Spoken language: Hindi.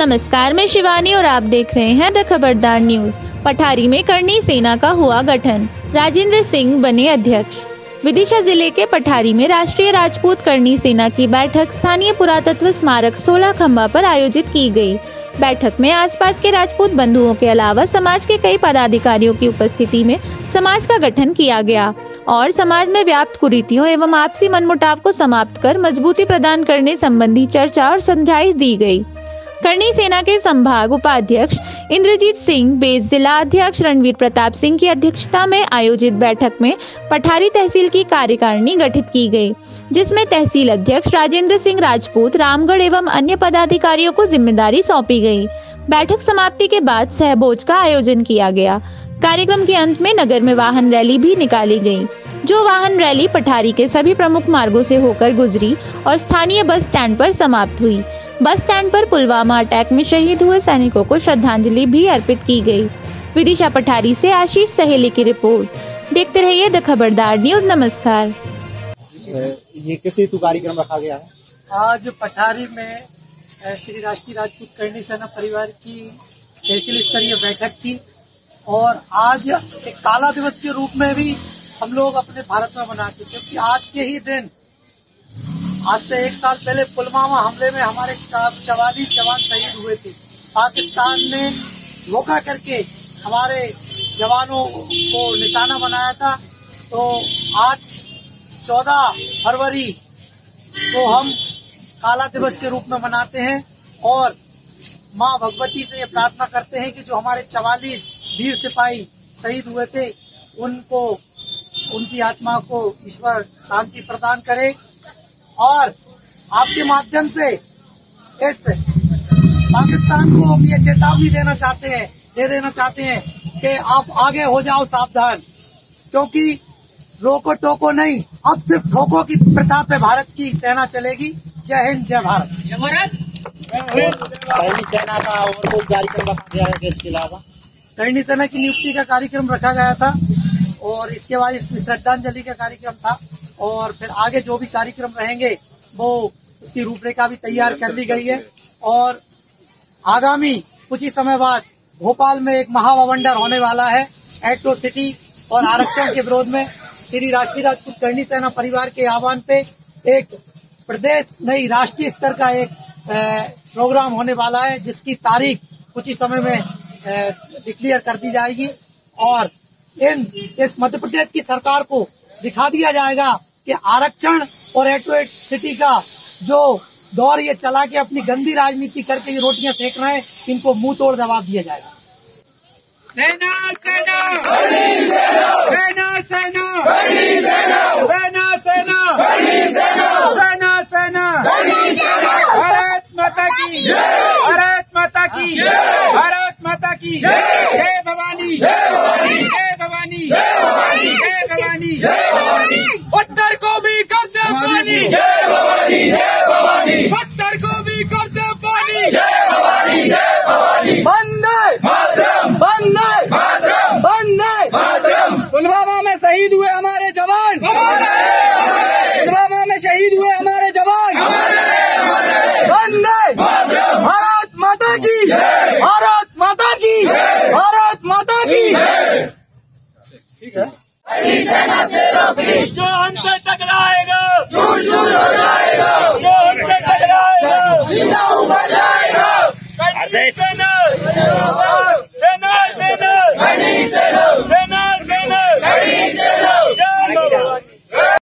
नमस्कार, मैं शिवानी और आप देख रहे हैं द खबरदार न्यूज़। पठारी में करनी सेना का हुआ गठन। राजेंद्र सिंह बने अध्यक्ष। विदिशा ज़िले के पठारी में राष्ट्रीय राजपूत करनी सेना की बैठक स्थानीय पुरातत्व स्मारक 16 खम्बा पर आयोजित की गई। बैठक में आसपास के राजपूत बंधुओं के अलावा समाज के कई पदाधिकारियों की उपस्थिति में समाज का गठन किया गया और समाज में व्याप्त कुरीतियों एवं आपसी मनमुटाव को समाप्त कर मजबूती प्रदान करने संबंधी चर्चा और समझाइश दी गई। करनी सेना के संभाग उपाध्यक्ष इंद्रजीत सिंह, बेस जिला अध्यक्ष रणवीर प्रताप सिंह की अध्यक्षता में आयोजित बैठक में पठारी तहसील की कार्यकारिणी गठित की गई, जिसमें तहसील अध्यक्ष राजेंद्र सिंह राजपूत, रामगढ़ एवं अन्य पदाधिकारियों को ज़िम्मेदारी सौंपी गई। बैठक समाप्ति के बाद सहभोज का आयोजन किया गया। कार्यक्रम के अंत में नगर में वाहन रैली भी निकाली गई जो वाहन रैली पठारी के सभी प्रमुख मार्गों से होकर गुजरी और स्थानीय बस स्टैंड पर समाप्त हुई। बस स्टैंड पर पुलवामा अटैक में शहीद हुए सैनिकों को श्रद्धांजलि भी अर्पित की गई। विदिशा पठारी से आशीष सहेली की रिपोर्ट। देखते रहिए द खबरदार न्यूज़। नमस्कार। ये किस हेतु कार्यक्रम रखा गया है? आज पठारी में श्री राष्ट्रीय राजपूत करनी सेना परिवार की तहसील स्तरीय बैठक थी। और आज एक काला दिवस के रूप में भी हम लोग अपने भारत में मनाते क्योंकि आज के ही दिन, आज से एक साल पहले पुलवामा हमले में हमारे चवालीस जवान शहीद हुए थे। पाकिस्तान ने धोखा करके हमारे जवानों को निशाना बनाया था। तो आज चौदह फरवरी को हम काला दिवस के रूप में मनाते हैं और माँ भगवती से ये प्रार्थना करते हैं कि जो हमारे चवालीस वीर सिपाही शहीद हुए थे उनको उनकी आत्मा को ईश्वर शांति प्रदान करे। और आपके माध्यम से इस पाकिस्तान को हम ये चेतावनी देना चाहते हैं दे देना चाहते हैं कि आप आगे हो जाओ सावधान क्योंकि रोको टोको नहीं अब सिर्फ़ ठोको की प्रथा पे भारत की सेना चलेगी। जय हिंद जय भारत। पहली सेना का और कोई कार्यक्रम रखा गया है इसके अलावा? करणी सेना की नियुक्ति का कार्यक्रम रखा गया था और इसके बाद श्रद्धांजलि का कार्यक्रम था और फिर आगे जो भी कार्यक्रम रहेंगे, वो उसकी रूपरेखा भी तैयार कर ली गई है। और आगामी कुछ ही समय बाद भोपाल में एक महावंडर होने वाला है एट्रो सिटी और आरक्षण के विरोध में श्री राष्ट्रीय राजपूत करणी सेना परिवार के आह्वान पे एक प्रदेश, नहीं, राष्ट्रीय स्तर का एक प्रोग्राम होने वाला है, जिसकी तारीख कुछ ही समय में डिक्लेयर कर दी जाएगी। और इन इस मध्य प्रदेश की सरकार को दिखा दिया जाएगा कि आरक्षण और एटो सिटी का जो दौर ये चला के अपनी गंदी राजनीति करके ये रोटियाँ सेक रहे हैं इनको मुँह तोड़ जवाब दिया जाएगा। सेना सेना! सेना! सेना सेना! सेना! सेना सेना! भारत माता की भारत माता की माता की जय भवानी जय भवानी जय भवानी उत्तर को भी कर दे पानी जय भवानी जय भवानी उत्तर को भी कर दे पानी जय भवानी जय भवानी बंदे मातरम बंदे मातरम बंदे मातरम पुलवामा में शहीद हुए हमारे जवान पुलवामा Thank you.